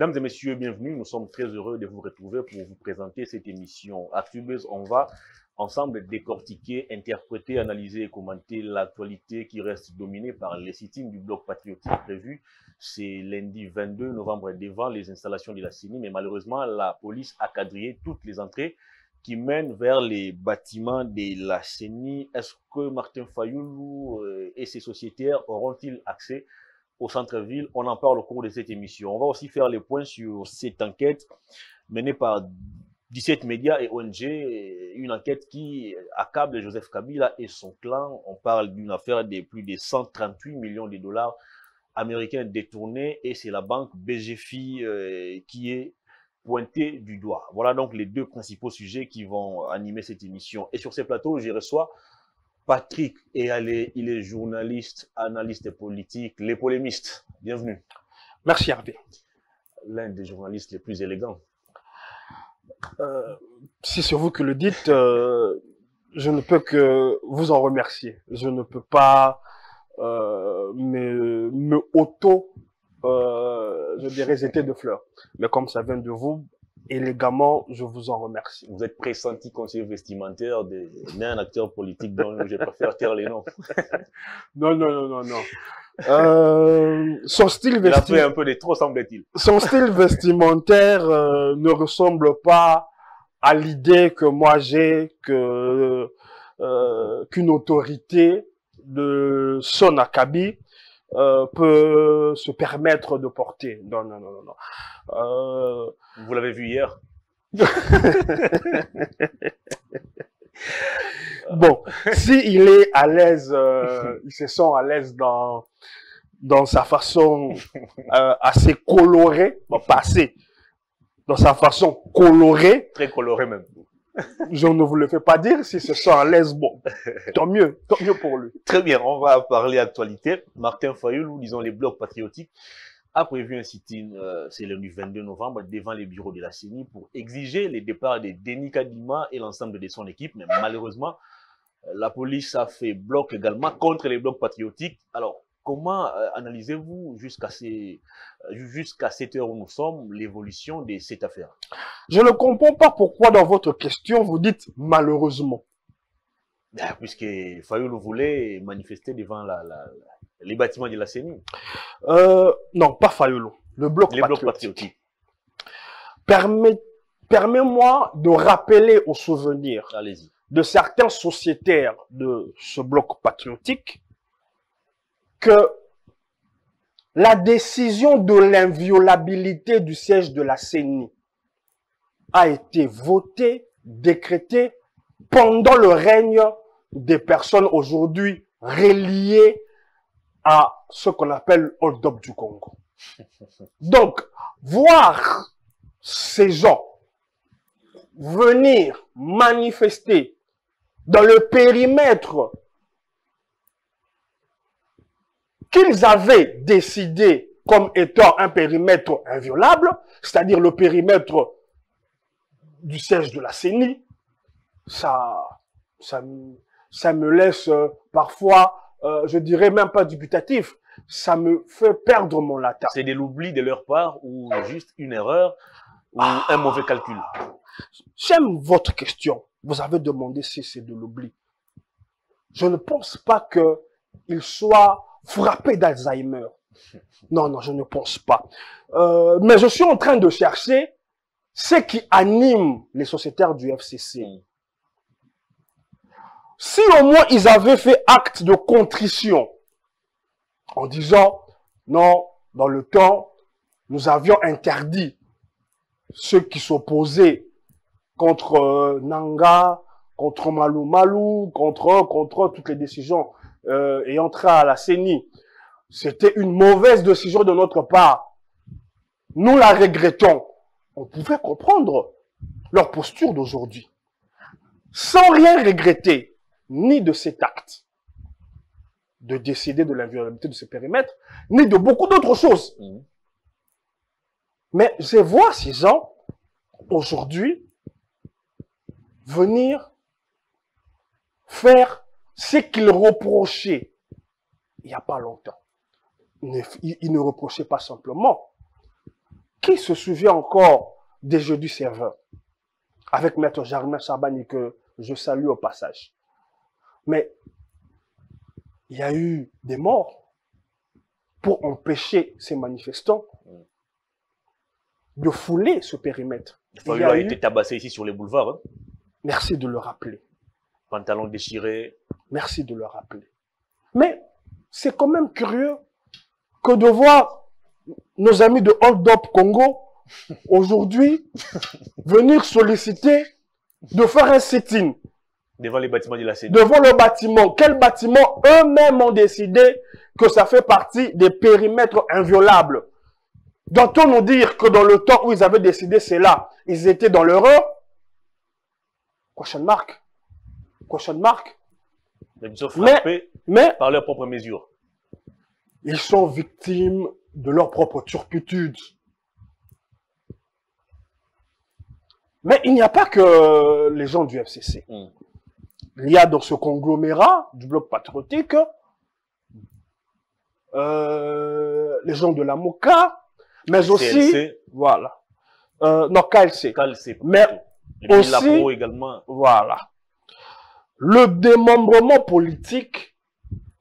Mesdames et messieurs, bienvenue. Nous sommes très heureux de vous retrouver pour vous présenter cette émission. Actubeuse, on va ensemble décortiquer, interpréter, analyser et commenter l'actualité qui reste dominée par les sittings du bloc patriotique prévu. C'est lundi 22 novembre devant les installations de la CENI, mais malheureusement, la police a quadrillé toutes les entrées qui mènent vers les bâtiments de la CENI. Est-ce que Martin Fayoulou euh, et ses sociétaires auront-ils accès au centre-ville. On en parle au cours de cette émission. On va aussi faire les points sur cette enquête menée par 17 médias et ONG, une enquête qui accable Joseph Kabila et son clan. On parle d'une affaire de plus de 138 millions de dollars américains détournés et c'est la banque BGFI euh, qui est pointée du doigt. Voilà donc les deux principaux sujets qui vont animer cette émission. Et sur ces plateaux, j'y reçois Patrick il est journaliste, analyste politique, les polémistes. Bienvenue. Merci Hervé. L'un des journalistes les plus élégants. Euh, si c'est vous que le dites, euh, je ne peux que vous en remercier. Je ne peux pas euh, me, me auto, je dirais, de fleurs. Mais comme ça vient de vous, élégamment, je vous en remercie. Vous êtes pressenti conseiller vestimentaire d'un acteur politique dont je préfère taire les noms. non, non, non, non, non. Euh, son style vestimentaire. un peu trop, semble-t-il. Son style vestimentaire euh, ne ressemble pas à l'idée que moi j'ai que euh, qu'une autorité de son acabit euh, peut se permettre de porter. Non, non, non, non. non. Euh... Vous l'avez vu hier Bon, si il est à l'aise, euh, il se sent à l'aise dans dans sa façon euh, assez colorée, bon, pas assez, dans sa façon colorée. Très colorée même je ne vous le fais pas dire, si ce sont à l'aise, bon, tant mieux, tant mieux pour lui. Très bien, on va parler actualité. Martin Fayoul, disons les blocs patriotiques, a prévu un sit-in, euh, c'est le 22 novembre, devant les bureaux de la CENI pour exiger les départs de Denis Kadima et l'ensemble de son équipe. Mais malheureusement, euh, la police a fait bloc également contre les blocs patriotiques. Alors, Comment euh, analysez-vous jusqu'à euh, jusqu'à cette heure où nous sommes l'évolution de cette affaire? Je ne comprends pas pourquoi dans votre question vous dites malheureusement. Ben, puisque Fayou voulait manifester devant les bâtiments de la CENI. Euh, non, pas Fayolo. Le bloc les patriotique. Permets-moi de rappeler au souvenir de certains sociétaires de ce bloc patriotique que la décision de l'inviolabilité du siège de la CENI a été votée, décrétée pendant le règne des personnes aujourd'hui reliées à ce qu'on appelle Hold Up du Congo. Donc, voir ces gens venir manifester dans le périmètre qu'ils avaient décidé comme étant un périmètre inviolable, c'est-à-dire le périmètre du siège de la CENI, ça, ça, ça me laisse euh, parfois, euh, je dirais même pas dubitatif, ça me fait perdre mon latin. C'est de l'oubli de leur part ou juste une erreur ou un mauvais calcul? J'aime votre question. Vous avez demandé si c'est de l'oubli. Je ne pense pas qu'il soit frappé d'Alzheimer. Non, non, je ne pense pas. Euh, mais je suis en train de chercher ce qui anime les sociétaires du FCC. Mm. Si au moins ils avaient fait acte de contrition en disant, non, dans le temps, nous avions interdit ceux qui s'opposaient contre euh, Nanga, contre Malou Malou, contre, contre toutes les décisions euh, et entrer à la CENI, c'était une mauvaise décision de notre part. Nous la regrettons. On pouvait comprendre leur posture d'aujourd'hui. Sans rien regretter, ni de cet acte de décider de l'inviolabilité de ce périmètre, ni de beaucoup d'autres choses. Mmh. Mais je vois ces gens, aujourd'hui, venir faire ce qu'il reprochait il n'y a pas longtemps. Il ne reprochait pas simplement Qui se souvient encore des Jeux du serveur? Avec Maître Germain Chabani que je salue au passage. Mais il y a eu des morts pour empêcher ces manifestants de fouler ce périmètre. Il a, été tabassé ici sur les boulevards. Hein. Merci de le rappeler. Pantalon déchiré. Merci de le rappeler. Mais c'est quand même curieux que de voir nos amis de Hold Up Congo aujourd'hui venir solliciter de faire un sit-in. Devant les bâtiments de la CENI. Devant le bâtiment. Quel bâtiment eux-mêmes ont décidé que ça fait partie des périmètres inviolables. Doit-on nous dire que dans le temps où ils avaient décidé cela, ils étaient dans l'erreur? Question marque. Question Mais, mais, par leurs propres mesures. Ils sont victimes de leur propre turpitude. Mais il n'y a pas que les gens du FCC. Hmm. Il y a dans ce conglomérat du bloc patriotique euh, les gens de la MOCA, mais aussi voilà, euh, non KLC, KLC mais aussi également. Voilà, le démembrement politique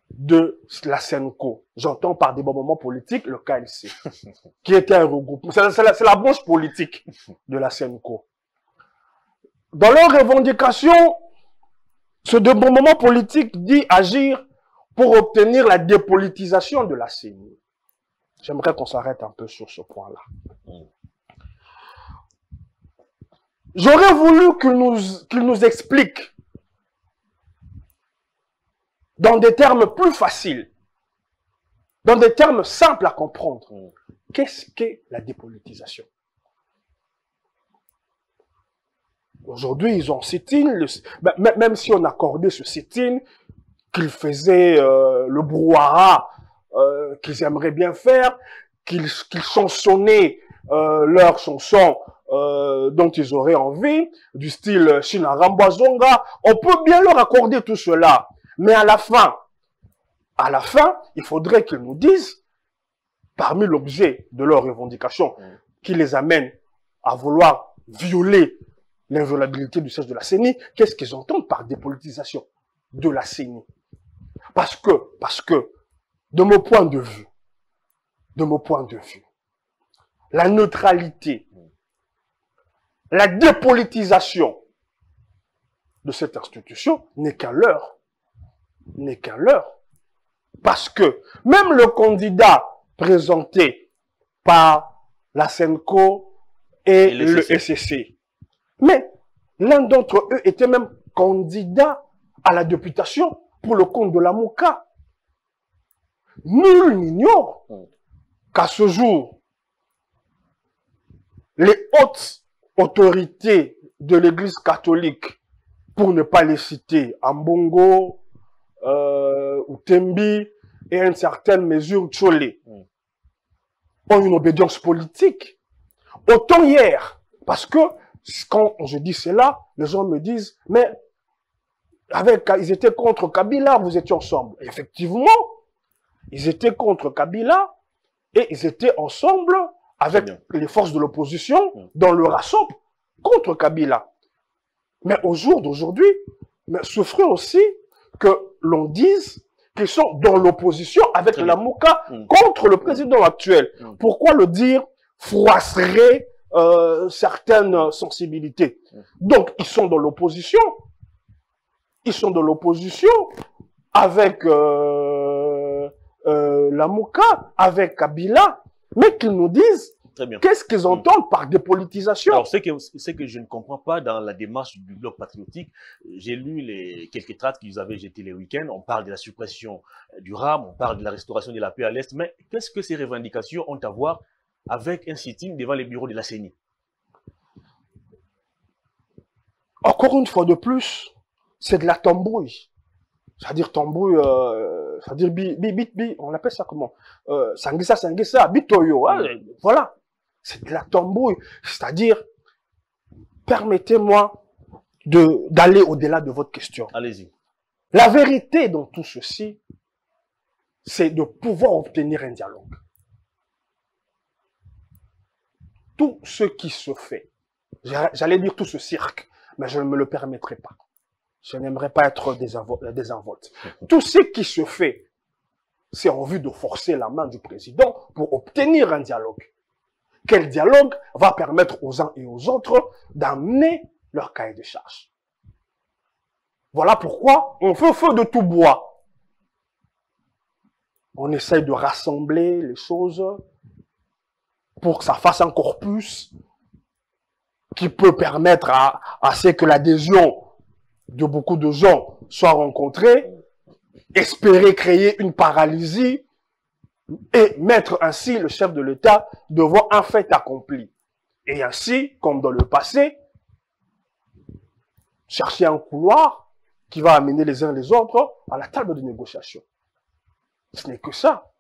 de la SENCO. J'entends par démembrement politique le KLC, qui était un regroupement. C'est la, la, branche politique de la SENCO. Dans leurs revendications, ce démembrement politique dit agir pour obtenir la dépolitisation de la CENI. J'aimerais qu'on s'arrête un peu sur ce point-là. J'aurais voulu qu'il nous, qu'il nous explique dans des termes plus faciles, dans des termes simples à comprendre, qu'est-ce qu'est la dépolitisation? Aujourd'hui, ils ont sit-in, même si on accordait ce sit-in, qu'ils faisaient euh, le brouhaha euh, qu'ils aimeraient bien faire, qu'ils chansonnaient euh, leurs chansons dont ils auraient envie, du style Shinarambazonga, on peut bien leur accorder tout cela. Mais à la fin, à la fin, il faudrait qu'ils nous disent, parmi l'objet de leur revendication, mm. qui les amène à vouloir violer l'inviolabilité du siège de la CENI, qu'est-ce qu'ils entendent par dépolitisation de la CENI? Parce que, parce que, de mon point de vue, de mon point de vue, la neutralité, la dépolitisation de cette institution n'est qu'un leurre, n'est qu'un leurre. Parce que même le candidat présenté par la SENCO et, le SCC, mais l'un d'entre eux était même candidat à la députation pour le compte de la MOCA. Nul n'ignore qu'à ce jour, les hautes autorités de l'Église catholique, pour ne pas les citer, Ambongo, euh, Utembi et une certaine mesure Tcholé, ont une obédience politique. Autant hier, parce que quand je dis cela, les gens me disent, mais avec, ils étaient contre Kabila, vous étiez ensemble. effectivement, ils étaient contre Kabila et ils étaient ensemble avec les forces de l'opposition mm. dans le rassemble contre Kabila. Mais au jour d'aujourd'hui, souffrez aussi que l'on dise qu'ils sont dans l'opposition avec la Mouka mm. contre le président actuel. Mm. Pourquoi le dire froisserait euh, certaines sensibilités? Donc, ils sont dans l'opposition. Ils sont dans l'opposition avec euh, euh, la Mouka, avec Kabila, mais qu'ils nous disent Qu'est-ce qu'ils entendent par dépolitisation Alors, ce que, ce que je ne comprends pas dans la démarche du bloc patriotique, j'ai lu les quelques tracts qu'ils avaient jetés les week-ends. On parle de la suppression du RAM, on parle de la restauration de la paix à l'Est, mais qu'est-ce que ces revendications ont à voir avec un sitting devant les bureaux de la CENI. Encore une fois de plus, c'est de la tambouille. C'est-à-dire tambouille, euh, c'est-à-dire bi, bi, bi, bi, on appelle ça comment? Euh, Sangisa, Sangisa, bitoyo, hein, voilà. C'est de la tambouille. C'est-à-dire, permettez-moi de d'aller au-delà de votre question. Allez-y. La vérité dans tout ceci, c'est de pouvoir obtenir un dialogue. tout ce qui se fait, j'allais dire tout ce cirque, mais je ne me le permettrai pas. Je n'aimerais pas être désinvolte. Tout ce qui se fait, c'est en vue de forcer la main du président pour obtenir un dialogue. Quel dialogue va permettre aux uns et aux autres d'amener leur cahier de charges. Voilà pourquoi on fait feu de tout bois. On essaye de rassembler les choses pour que ça fasse un corpus qui peut permettre à, à ce que l'adhésion de beaucoup de gens soit rencontrée, espérer créer une paralysie et mettre ainsi le chef de l'État devant un fait accompli. Et ainsi, comme dans le passé, chercher un couloir qui va amener les uns les autres à la table de négociation. Ce n'est que ça.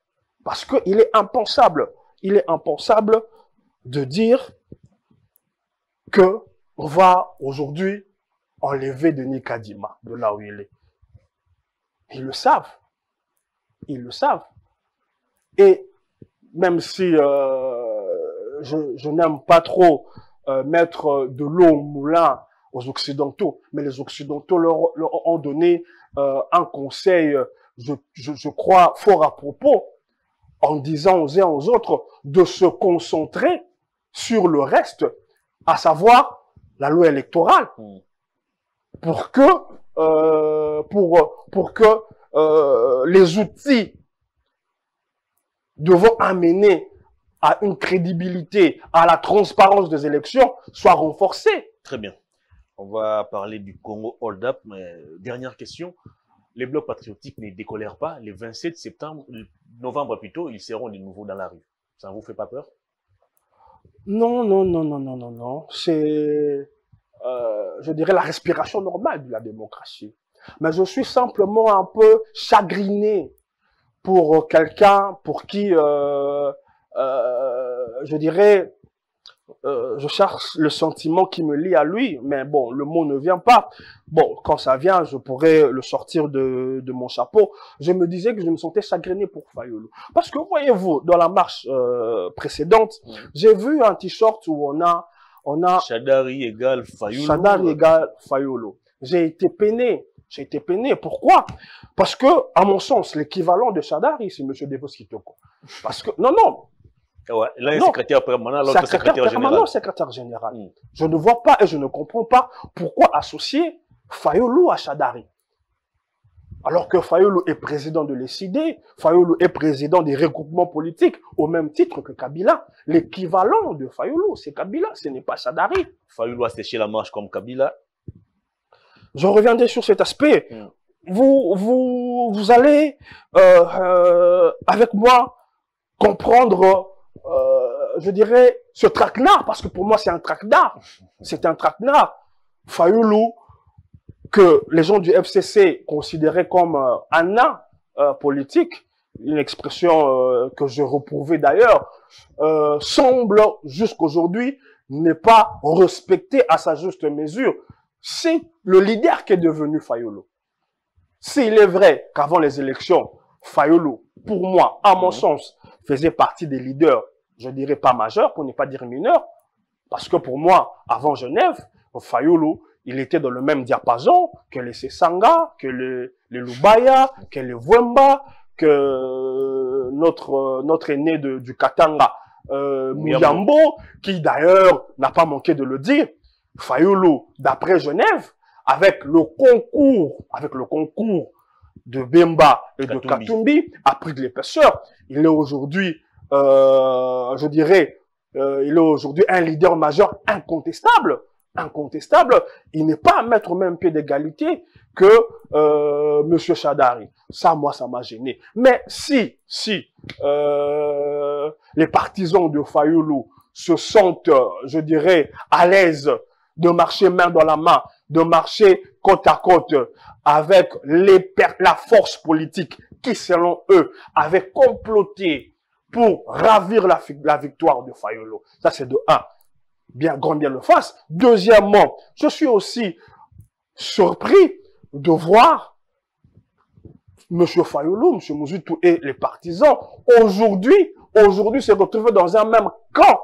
Parce qu'il est impensable, il est impensable de dire que on va aujourd'hui enlever Denis Kadima de là où il est. Ils le savent. Ils le savent. Et même si euh, je, n'aime pas trop euh, mettre de l'eau au moulin aux Occidentaux, mais les Occidentaux leur, ont donné euh, un conseil, je, je, crois, fort à propos, en disant aux uns aux autres de se concentrer sur le reste, à savoir la loi électorale, hmm. pour que, euh, pour, pour que euh, les outils devant amener à une crédibilité, à la transparence des élections soient renforcés. Très bien. On va parler du Congo Hold Up, mais dernière question. Les blocs patriotiques ne décolèrent pas. Le 27 septembre, novembre plutôt, ils seront de nouveau dans la rue. Ça ne vous fait pas peur? Non, non, non, non, non, non, non. C'est, euh, je dirais, la respiration normale de la démocratie. Mais je suis simplement un peu chagriné pour quelqu'un pour qui, euh, euh, je dirais, euh, je cherche le sentiment qui me lie à lui, mais bon, le mot ne vient pas. Bon, quand ça vient, je pourrais le sortir de, de mon chapeau. Je me disais que je me sentais chagriné pour Fayolo. Parce que, voyez-vous, dans la marche euh, précédente, j'ai vu un t-shirt où on a... On a Chadari égale Fayolo. Chadari égale Fayolo. J'ai été peiné. J'ai été peiné. Pourquoi? Parce que, à mon sens, l'équivalent de Chadari, c'est M. Devos Kitoko. Parce que, non, non, Ouais, l'un est secrétaire permanent, l'autre secrétaire, général. secrétaire général. Hmm. Je ne vois pas et je ne comprends pas pourquoi associer Fayolo à Chadari. Alors que Fayolo est président de l'ECD, Fayolo est président des regroupements politiques au même titre que Kabila. L'équivalent de Fayolo, c'est Kabila, ce n'est pas Chadari. Fayolo a séché la marche comme Kabila. Je reviendrai sur cet aspect. Vous, vous, vous allez, euh, euh, avec moi, comprendre euh, je dirais, ce traquenard, parce que pour moi c'est un traquenard, c'est un traquenard. Fayoulou, que les gens du FCC considéraient comme un nain euh, politique, une expression que je reprouvais d'ailleurs, semble jusqu'aujourd'hui n'est pas respecté à sa juste mesure. C'est le leader qui est devenu Fayoulou. S'il est vrai qu'avant les élections, Fayoulou, pour moi, à mon mhm. sens, faisait partie des leaders, je dirais pas majeurs, pour ne pas dire mineurs, parce que pour moi, avant Genève, Fayoulou, il était dans le même diapason que les Sessanga, que les, les Lubaya, que les Wemba, que notre, notre aîné de, du Katanga, euh, Muyambo, qui d'ailleurs n'a pas manqué de le dire, Fayoulou, d'après Genève, avec le concours, avec le concours de Bemba et de Katumbi a pris de l'épaisseur. Il est aujourd'hui, euh, je dirais, euh, il est aujourd'hui un leader majeur incontestable. Incontestable. Il n'est pas à mettre au même pied d'égalité que euh, Monsieur Chadari. Ça, moi, ça m'a gêné. Mais si, si euh, les partisans de Fayoulou se sentent, je dirais, à l'aise de marcher main dans la main, de marcher côte à côte avec les, la force politique qui, selon eux, avait comploté pour ravir la, victoire de Fayolo. Ça, c'est de un. Bien, grand bien le fasse. Deuxièmement, je suis aussi surpris de voir M. Fayolo, M. Mouzutou et les partisans aujourd'hui, aujourd'hui se retrouver dans un même camp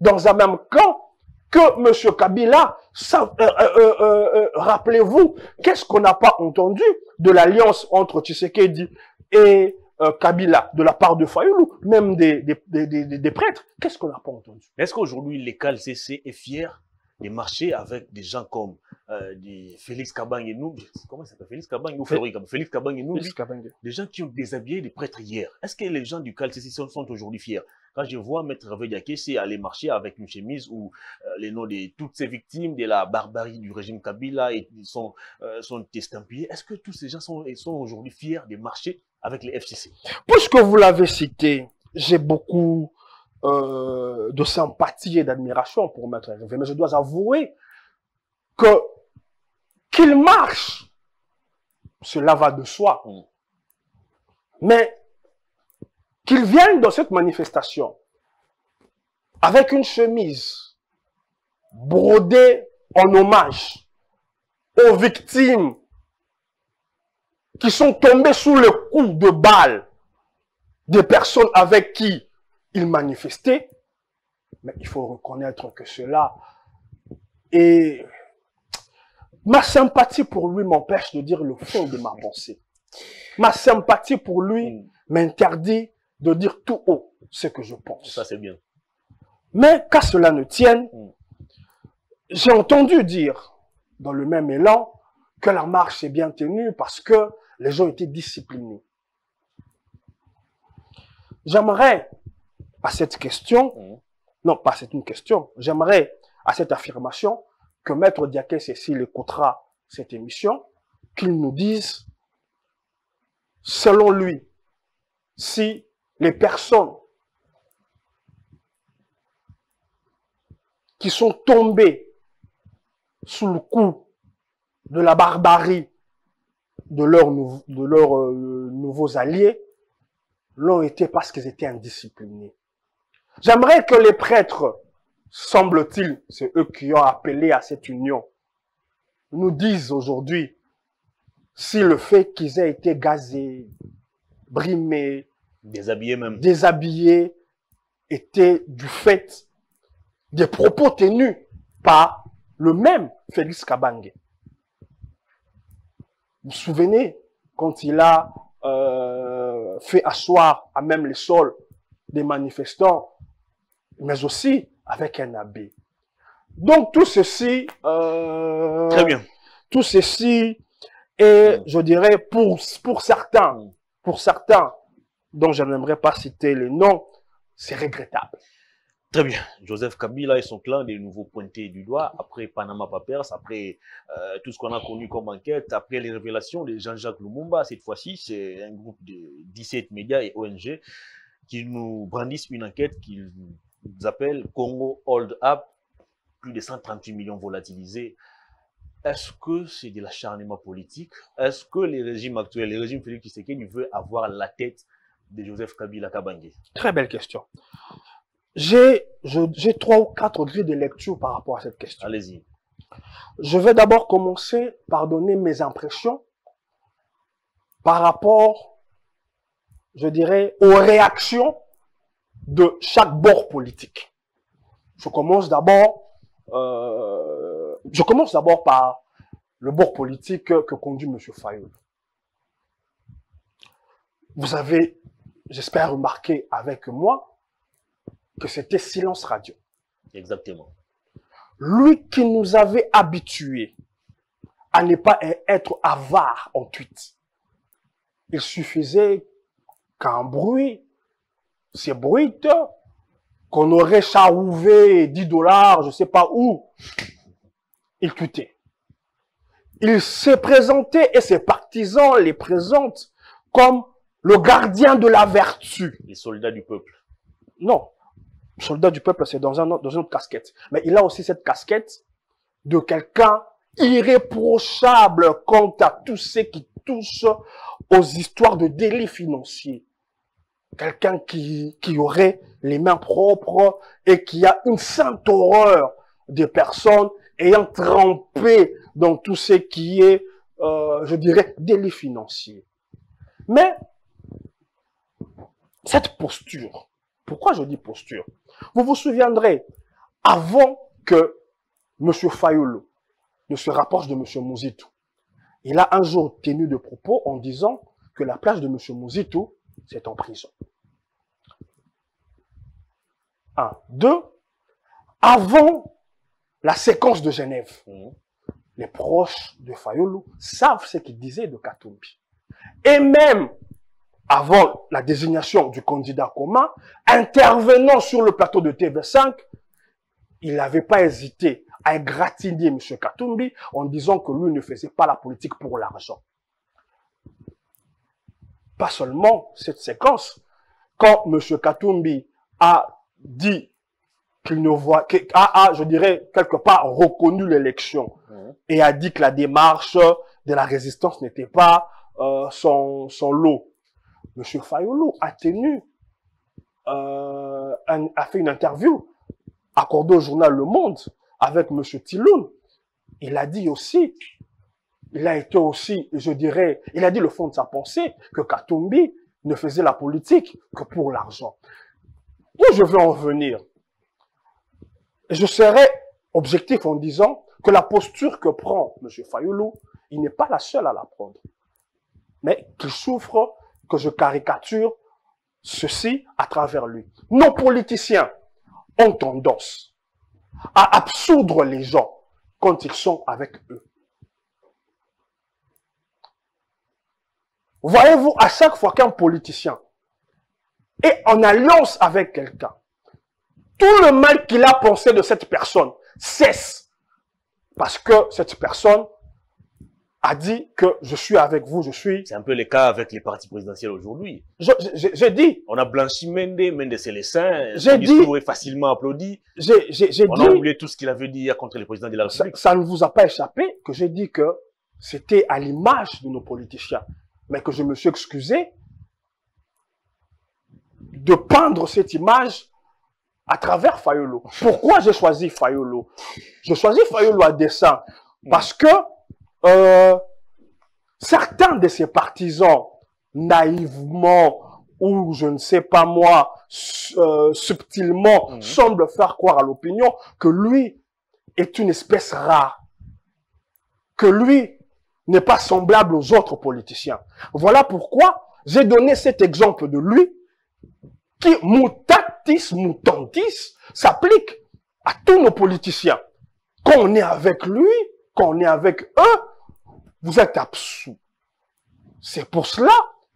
dans un même camp que M. Kabila. Euh, euh, euh, Rappelez-vous, qu'est-ce qu'on n'a pas entendu de l'alliance entre Tshisekedi et Kabila de la part de Fayoulou, même des, des, des, des, des prêtres? Qu'est-ce qu'on n'a pas entendu? Est-ce qu'aujourd'hui, l'école CC est fier de marcher avec des gens comme des Félix Kabang et nous Comment ça s'appelle? Félix Kabang ou Kabang? Félix Kabang et nous Félix des gens qui ont déshabillé des prêtres hier. Est-ce que les gens du CalCC sont, sont aujourd'hui fiers? Quand je vois Maître c'est aller marcher avec une chemise où euh, les noms de toutes ces victimes de la barbarie du régime Kabila et, sont, euh, sont estampillés, est-ce que tous ces gens sont, sont aujourd'hui fiers de marcher avec les FCC Puisque vous l'avez cité, j'ai beaucoup euh, de sympathie et d'admiration pour Maître Hervé, mais je dois avouer que qu'il marche, cela va de soi. Mm. Mais qu'il vienne dans cette manifestation avec une chemise brodée en hommage aux victimes qui sont tombées sous le coup de balle des personnes avec qui il manifestait, mais il faut reconnaître que cela est... Ma sympathie pour lui m'empêche de dire le fond de ma pensée. Ma sympathie pour lui Mm. m'interdit de dire tout haut ce que je pense. Ça, c'est bien. Mais qu'à cela ne tienne, Mm. j'ai entendu dire dans le même élan que la marche est bien tenue parce que les gens étaient disciplinés. J'aimerais à cette question, Mm. non pas c'est une question, j'aimerais à cette affirmation que Maître Diaké Cécile écoutera cette émission, qu'il nous dise, selon lui, si les personnes qui sont tombées sous le coup de la barbarie de de leurs euh, nouveaux alliés l'ont été parce qu'ils étaient indisciplinés. J'aimerais que les prêtres, semble-t-il, c'est eux qui ont appelé à cette union, nous disent aujourd'hui si le fait qu'ils aient été gazés, brimés, Déshabillés même. déshabillés était du fait des propos tenus par le même Félix Kabange. Vous vous souvenez quand il a euh, fait asseoir à même les sols des manifestants, mais aussi avec un abbé. Donc tout ceci, euh, Très bien. tout ceci est, je dirais, pour, pour certains, pour certains, dont je n'aimerais pas citer les noms, c'est regrettable. Très bien. Joseph Kabila et son clan de nouveau pointés du doigt après Panama Papers, après euh, tout ce qu'on a connu comme enquête, après les révélations de Jean-Jacques Lumumba. Cette fois-ci, c'est un groupe de 17 médias et ONG qui nous brandissent une enquête qu'ils appellent Congo Hold Up, plus de 138 millions volatilisés. Est-ce que c'est de l'acharnement politique? Est-ce que les régimes actuels, les régimes Félix Tshisekedi veut avoir la tête de Joseph Kabila Kabange Très belle question. J'ai trois ou quatre grilles de lecture par rapport à cette question. Allez-y. Je vais d'abord commencer par donner mes impressions par rapport, je dirais, aux réactions de chaque bord politique. Je commence d'abord, euh, je commence d'abord par le bord politique que, que conduit M. Fayoul. Vous avez, j'espère, remarqué avec moi que c'était silence radio Exactement. lui qui nous avait habitués à ne pas être avare en tweet. Il suffisait qu'un bruit s'ébruite, qu'on aurait charouvé 10 dollars, je sais pas où, il tweetait. Il s'est présenté et ses partisans les présentent comme le gardien de la vertu. Les soldats du peuple. Non. Soldat du peuple, c'est dans, un, dans une autre casquette. Mais il a aussi cette casquette de quelqu'un irréprochable quant à tout ce qui touche aux histoires de délits financiers. Quelqu'un qui, qui aurait les mains propres et qui a une sainte horreur des personnes ayant trempé dans tout ce qui est, euh, je dirais, délits financiers. Mais cette posture, pourquoi je dis posture? Vous vous souviendrez, avant que M. Fayolo ne se rapproche de M. Mouzito, il a un jour tenu de propos en disant que la place de M. Mouzito, c'est en prison. Un. Deux, avant la séquence de Genève, Mhm. les proches de Fayolo savent ce qu'il disait de Katumbi. Et même avant la désignation du candidat commun, intervenant sur le plateau de TV5, il n'avait pas hésité à égratigner M. Katumbi en disant que lui ne faisait pas la politique pour l'argent. Pas seulement cette séquence, quand M. Katumbi a dit qu'il ne voit, que- a, a, je dirais, quelque part reconnu l'élection Mhm. et a dit que la démarche de la résistance n'était pas euh, son, son lot. Monsieur Fayolo a tenu, euh, a fait une interview accordée au journal Le Monde avec Monsieur Tiloun. Il a dit aussi, il a été aussi, je dirais, il a dit le fond de sa pensée que Katumbi ne faisait la politique que pour l'argent. Où je veux en venir je serai objectif en disant que la posture que prend M. Fayolo, il n'est pas la seule à la prendre. Mais qu'il souffre que je caricature ceci à travers lui. Nos politiciens ont tendance à absoudre les gens quand ils sont avec eux. Voyez-vous, à chaque fois qu'un politicien est en alliance avec quelqu'un, tout le mal qu'il a pensé de cette personne cesse. Parce que cette personne a dit que je suis avec vous, je suis... C'est un peu le cas avec les partis présidentiels aujourd'hui. J'ai dit, On a blanchi Mende, Mende c'est les saints, J'ai dit- discours est facilement applaudi. j'ai j'ai On a dit, oublié tout ce qu'il avait dit hier contre le président de la ça, République. ça ne vous a pas échappé que j'ai dit que c'était à l'image de nos politiciens, mais que je me suis excusé de peindre cette image à travers Fayolo. Pourquoi j'ai choisi Fayolo? J'ai choisi Fayolo à dessein parce que euh, certains de ses partisans, naïvement ou je ne sais pas moi, euh, subtilement, Mhm. semblent faire croire à l'opinion que lui est une espèce rare, que lui n'est pas semblable aux autres politiciens. Voilà pourquoi j'ai donné cet exemple de lui qui, mutatis mutantis, s'applique à tous nos politiciens. Quand on est avec lui, quand on est avec eux, vous êtes absous. C'est pour cela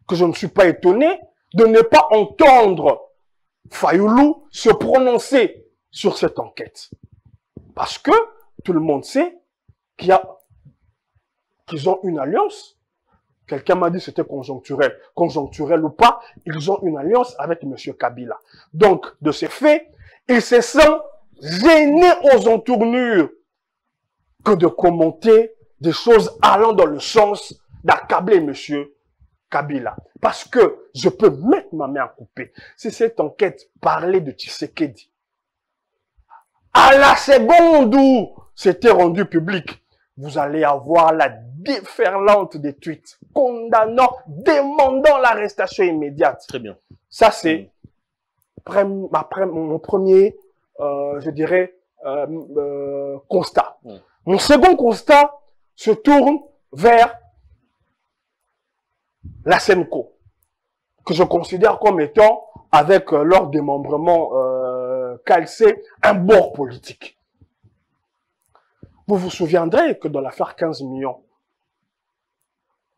que je ne suis pas étonné de ne pas entendre Fayoulou se prononcer sur cette enquête. Parce que tout le monde sait qu'il a, qu'ils ont une alliance. Quelqu'un m'a dit c'était conjoncturel. Conjoncturel ou pas, ils ont une alliance avec M. Kabila. Donc, de ce fait, il se sent gêné aux entournures que de commenter des choses allant dans le sens d'accabler M. Kabila. Parce que je peux mettre ma main à couper. Si cette enquête parlait de Tshisekedi, à la seconde où c'était rendu public, vous allez avoir la déferlante des tweets condamnant, demandant l'arrestation immédiate. Très bien. Ça, c'est mon premier, euh, je dirais, euh, euh, constat. Mon second constat se tourne vers la SENCO, que je considère comme étant, avec euh, leur démembrement euh, calcé, un bord politique. Vous vous souviendrez que dans l'affaire 15 millions,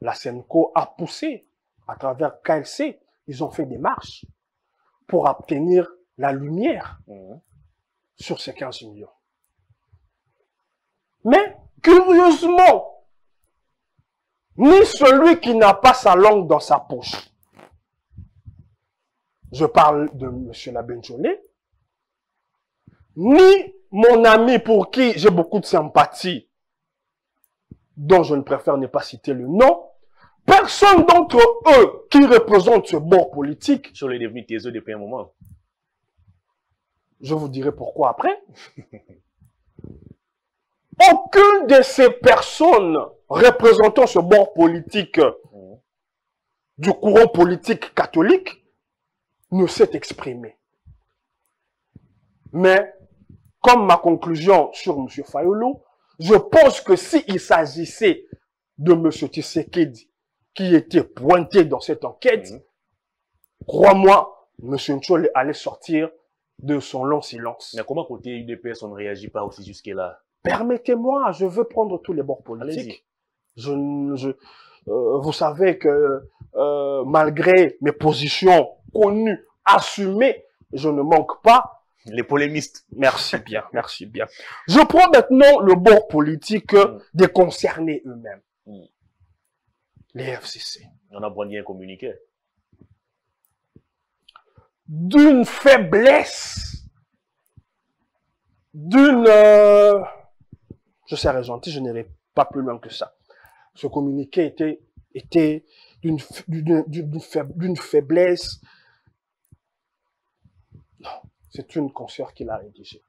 la SENCO a poussé à travers KLC, ils ont fait des marches pour obtenir la lumière Mhm. sur ces 15 millions. Mais, curieusement, ni celui qui n'a pas sa langue dans sa poche, je parle de M. Labenjoné, ni mon ami pour qui j'ai beaucoup de sympathie, dont je ne préfère ne pas citer le nom, personne d'entre eux qui représente ce bord politique Sur les devenus TSE depuis un moment. Je vous dirai pourquoi après. Aucune de ces personnes représentant ce bord politique du courant politique catholique ne s'est exprimée. Mais comme ma conclusion sur M. Fayolo, je pense que s'il s'agissait de M. Tshisekedi qui était pointé dans cette enquête, Mhm. crois-moi, M. Nchole allait sortir de son long silence. Mais comment côté UDPS, on ne réagit pas aussi jusque-là? Permettez-moi, je veux prendre tous les bords politiques. Je, ne- je, euh, vous savez que euh, malgré mes positions connues, assumées, je ne manque pas. Les polémistes. Merci bien, merci bien. Je prends maintenant le bord politique Mm. des concernés eux-mêmes. Mm. Les FCC. On a brandi un communiqué. D'une faiblesse, d'une... euh, je serais gentil, je n'irai pas plus loin que ça. Ce communiqué était, était d'une faiblesse. Non, c'est une consoeur qui l'a rédigé.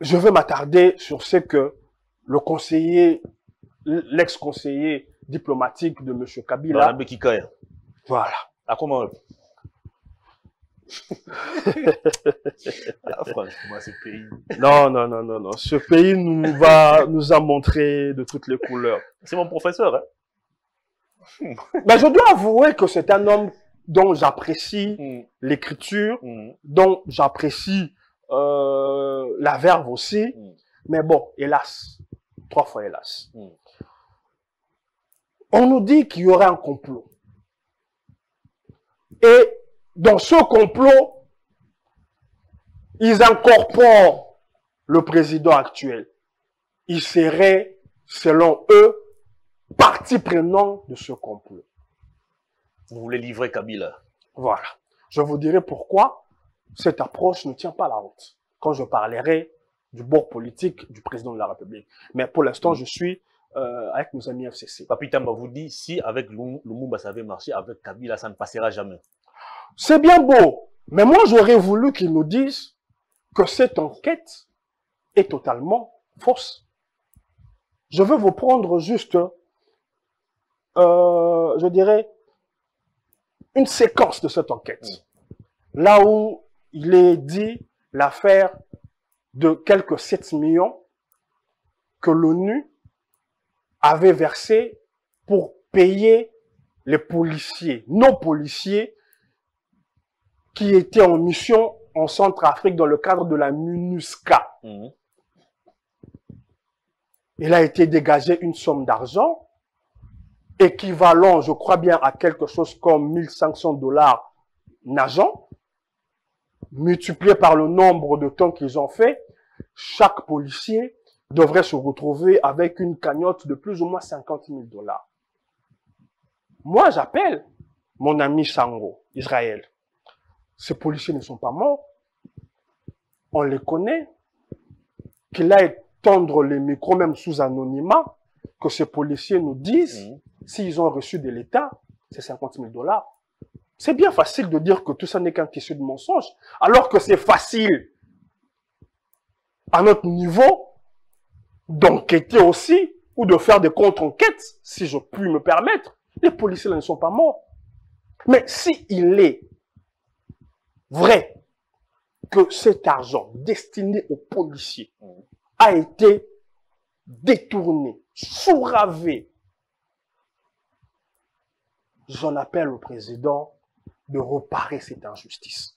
Je veux m'attarder sur ce que le conseiller, l'ex-conseiller diplomatique de M. Kabila, voilà, Ah, Franchement, ce pays. Non, non, non, non, non. Ce pays nous va, nous a montré de toutes les couleurs. C'est mon professeur. Hein? Mais je dois avouer que c'est un homme dont j'apprécie Mm, l'écriture, mm, dont j'apprécie euh, la verve aussi. mm. Mais bon, hélas, trois fois hélas. On nous dit qu'il y aurait un complot. Et dans ce complot, ils incorporent le président actuel. Il serait, selon eux, partie prenante de ce complot. Vous voulez livrer Kabila Voilà. Je vous dirai pourquoi cette approche ne tient pas la route quand je parlerai du bord politique du président de la République. Mais pour l'instant, je suis euh, avec nos amis FCC. Papi Tamba vous dit si avec Lum- Lumumba ça avait marché, avec Kabila ça ne passera jamais. C'est bien beau, mais moi j'aurais voulu qu'ils nous disent que cette enquête est totalement fausse. Je veux vous prendre juste, euh, je dirais, une séquence de cette enquête. Là où il est dit l'affaire de quelques 7 millions que l'ONU avait versé pour payer les policiers, nos policiers, qui étaient en mission en Centrafrique dans le cadre de la MINUSCA. Mhm. Il a été dégagé une somme d'argent équivalent, je crois bien, à quelque chose comme 1500 dollars nageant, multiplié par le nombre de temps qu'ils ont fait. Chaque policier devrait se retrouver avec une cagnotte de plus ou moins 50 000 dollars. Moi, j'appelle mon ami Sango, Israël. Ces policiers ne sont pas morts. On les connaît. Qu'il aille tendre les micros, même sous anonymat, que ces policiers nous disent Mhm. s'ils ont reçu de l'État, c'est 50 000 dollars. C'est bien facile de dire que tout ça n'est qu'un question de mensonge, alors que c'est facile à notre niveau d'enquêter aussi ou de faire des contre-enquêtes, si je puis me permettre. Les policiers là, ne sont pas morts. Mais si il est vrai que cet argent destiné aux policiers a été détourné, souravé, j'en appelle au président de reparer cette injustice.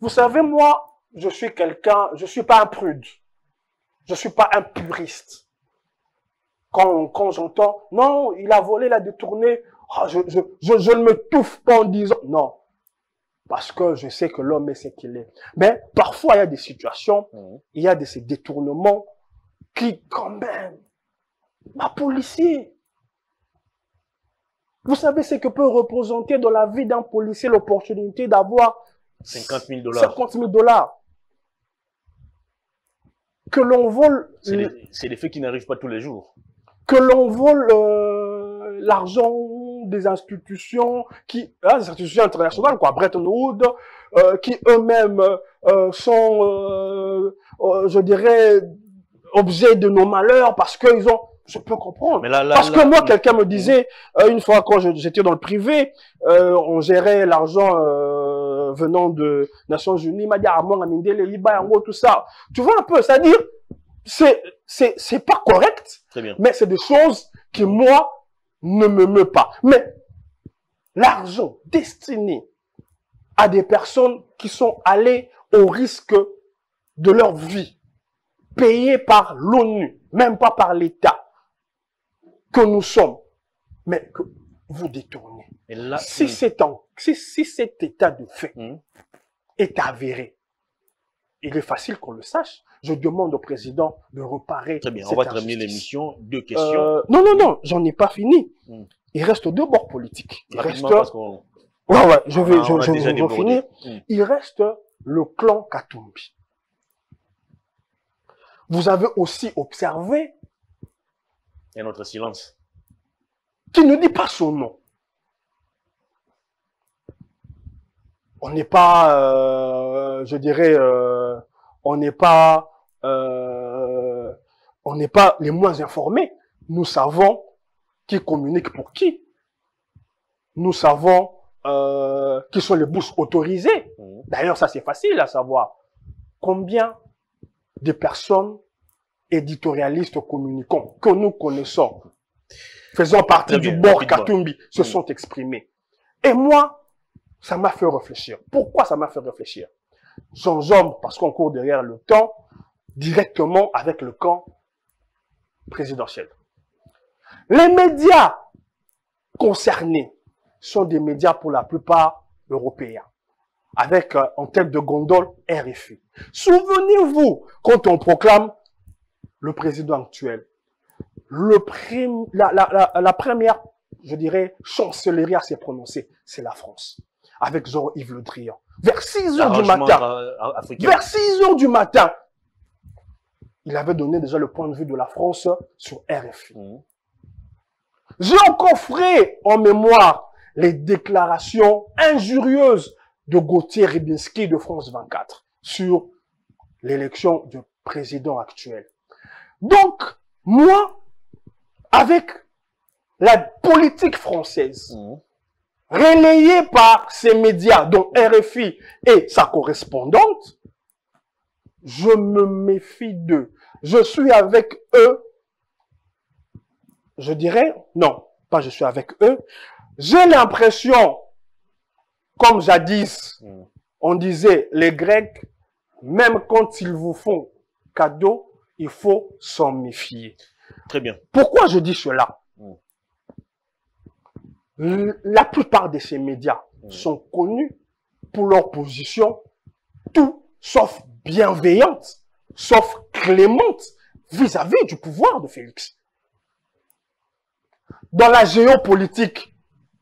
Vous savez, moi, je suis quelqu'un, je suis pas un prude. Je suis pas un puriste. Quand, j'entends, non, il a volé, il a détourné, ah, je, je ne me touffe pas en disant, non. Parce que je sais que l'homme est ce qu'il est. Mais parfois, il y a des situations, Mhm. il y a de ces détournements qui, quand même, ma policier, vous savez ce que peut représenter dans la vie d'un policier l'opportunité d'avoir 50 000 dollars. 50 000 dollars. Que l'on vole, C'est des, c'est des faits qui n'arrivent pas tous les jours. que l'on vole euh, l'argent des institutions qui, hein, des institutions internationales, quoi, Bretton Woods, euh, qui eux-mêmes euh, sont, euh, je dirais, objets de nos malheurs parce qu'ils ont, je peux comprendre. Mais là, là, Parce là- que moi, quelqu'un me disait, euh, une fois quand j'étais dans le privé, euh, on gérait l'argent euh, venant de Nations Unies, m'a dit Armand Amindele, Liba, Yango, tout ça. Tu vois un peu, c'est-à-dire, c'est, c'est, c'est pas correct, Très bien. mais c'est des choses qui, moi, ne me meut pas. Mais l'argent destiné à des personnes qui sont allées au risque de leur vie, payé par l'ONU, même pas par l'État, que nous sommes, mais que vous détournez. Et là, Si, c'est en- si, si cet état de fait hum, est avéré, il est facile qu'on le sache. Je demande au président de reparer. très bien, on va terminer l'émission. Deux questions. Euh, non, non, non, j'en ai pas fini. Hmm. Il reste deux bords politiques. Il reste, parce qu'on ouais, ouais, je vais, je, vais finir. Hum. Il reste le clan Katumbi. Vous avez aussi observé Et notre silence. qu'il ne dit pas son nom. On n'est pas, euh, je dirais, euh, on n'est pas, euh, on n'est pas les moins informés. Nous savons qui communique pour qui. Nous savons euh, qui sont les bourses autorisées. Hum. D'ailleurs, ça c'est facile à savoir. Combien de personnes éditorialistes communicants que nous connaissons, faisant partie du bord. Katumbi, se Mm. sont exprimés. Et moi, ça m'a fait réfléchir. Pourquoi ça m'a fait réfléchir? J'enjambe, parce qu'on court derrière le temps, directement avec le camp présidentiel. Les médias concernés sont des médias pour la plupart européens, avec euh, en tête de gondole RFI. Souvenez-vous, quand on proclame le président actuel, le prim- la, la, la, la première, je dirais, chancellerie à se prononcer, c'est la France, avec Jean-Yves Le Drian. Vers 6 heures du matin, vers 6 heures du matin, il avait donné déjà le point de vue de la France sur RFI. Hum. J'ai encore frais en mémoire les déclarations injurieuses de Gauthier Ribinski de France 24 sur l'élection du président actuel. Donc, moi, avec la politique française, Hum. relayée par ces médias, dont RFI et sa correspondante, je me méfie d'eux. Je suis avec eux, je dirais, non, pas je suis avec eux, j'ai l'impression, comme jadis, Hum. on disait, les Grecs, même quand ils vous font cadeau, il faut s'en méfier. Très bien. Pourquoi je dis cela? Mm. La plupart de ces médias Mm. sont connus pour leur position tout sauf bienveillante, sauf clémente vis-à-vis du pouvoir de Félix. Dans la géopolitique,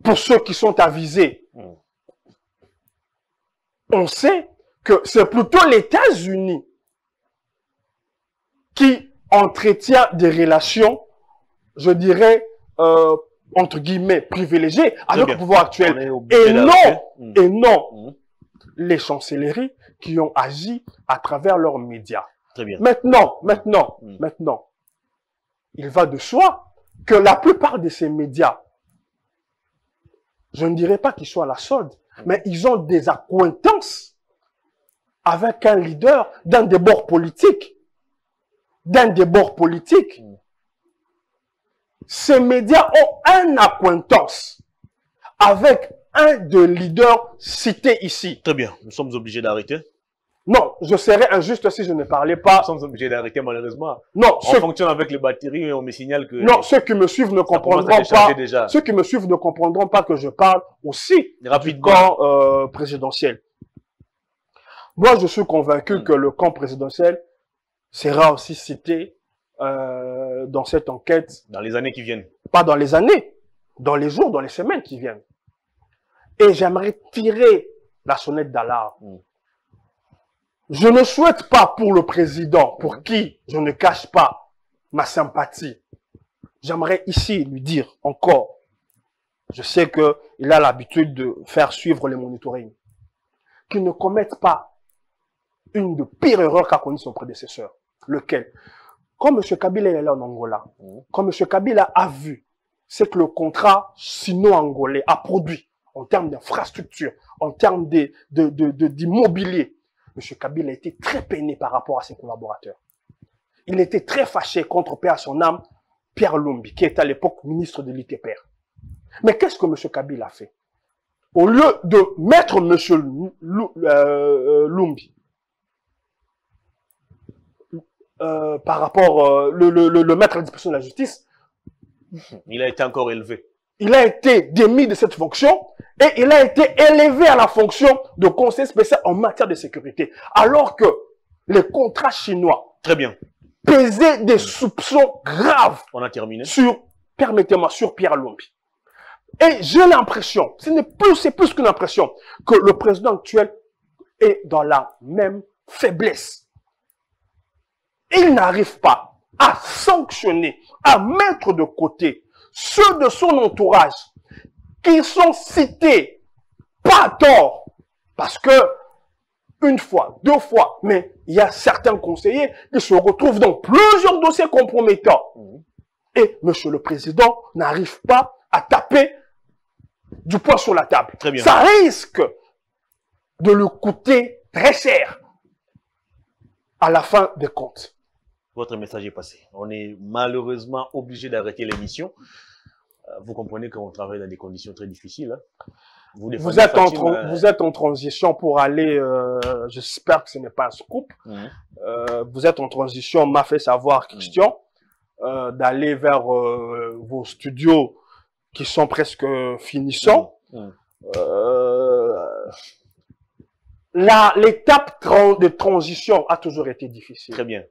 pour ceux qui sont avisés, on sait que c'est plutôt les États-Unis qui entretient des relations, je dirais, euh, entre guillemets, privilégiées avec le pouvoir actuel. Et non, et non Hum. Les chancelleries qui ont agi à travers leurs médias. Très bien. Maintenant, maintenant, Mm. maintenant, il va de soi que la plupart de ces médias, je ne dirais pas qu'ils soient à la solde, mais ils ont des accointances avec un leader d'un des bords politiques. D'un des bords politiques. Mm. Ces médias ont un accointance avec un des leaders cités ici. Très bien. Nous sommes obligés d'arrêter. Non, je serais injuste si je ne parlais pas. Nous sommes obligés d'arrêter malheureusement. Non, On ceux, fonctionne avec les batteries et on me signale que non, ceux qui me suivent ne comprendront pas. déjà. Ceux qui me suivent ne comprendront pas que je parle aussi du Rapidement. camp euh, présidentiel. Moi, je suis convaincu Mm. que le camp présidentiel sera aussi cité euh, dans cette enquête, Dans les années qui viennent. pas dans les années, dans les jours, dans les semaines qui viennent. Et j'aimerais tirer la sonnette d'alarme. Mm. Je ne souhaite pas pour le président, pour qui je ne cache pas ma sympathie. J'aimerais ici lui dire encore, je sais qu'il a l'habitude de faire suivre les monitorings, qu'il ne commette pas une de pires erreurs qu'a connu son prédécesseur. Lequel? Quand M. Kabila est allé en Angola, Mm. quand M. Kabila a vu ce que le contrat sino-angolais a produit en termes d'infrastructure, en termes d'immobilier, M. Kabila a été très peiné par rapport à ses collaborateurs. Il était très fâché contre Père son âme, Pierre Lumbi, qui était à l'époque ministre de l'ITPR. Mais qu'est-ce que M. Kabila a fait? Au lieu de mettre M. Euh, Lumbi euh, par rapport, euh, le, le, à la disposition de la justice, il a été encore élevé. Il a été démis de cette fonction et il a été élevé à la fonction de conseiller spécial en matière de sécurité. Alors que les contrats chinois Très bien. pesaient des soupçons graves On a terminé. sur, permettez-moi, sur Pierre Lumbi. Et j'ai l'impression, ce n'est plus, c'est plus qu'une impression, que le président actuel est dans la même faiblesse. Il n'arrive pas à sanctionner, à mettre de côté ceux de son entourage qui sont cités pas à tort, parce que une fois, deux fois, mais il y a certains conseillers qui se retrouvent dans plusieurs dossiers compromettants. Et Monsieur le Président n'arrive pas à taper du poing sur la table. Très bien. Ça risque de lui coûter très cher à la fin des comptes. Votre message est passé. On est malheureusement obligé d'arrêter l'émission. Euh, vous comprenez qu'on travaille dans des conditions très difficiles. Hein. Vous, vous, êtes en, euh, vous, êtes en, transition pour aller, euh, j'espère que ce n'est pas un scoop, mhm. euh, vous êtes en transition, m'a fait savoir mhm. Christian, d'aller vers vos studios qui sont presque finissants. Mhm. L'étape de transition a toujours été difficile. Très bien.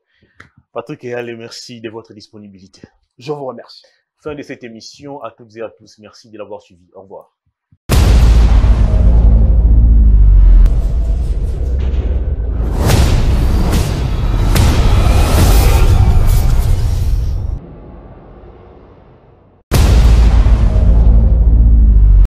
Patrick et allez, merci de votre disponibilité. Je vous remercie. Fin de cette émission. À toutes et à tous, merci de l'avoir suivi. Au revoir.